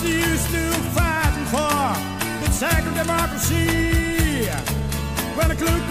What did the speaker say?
What's the use still fighting for the sacred democracy? When a Ku